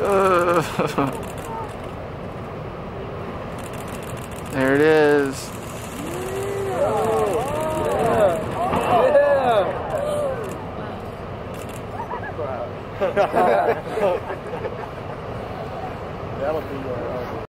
Uh, there it is. Yeah. Yeah. That'll be your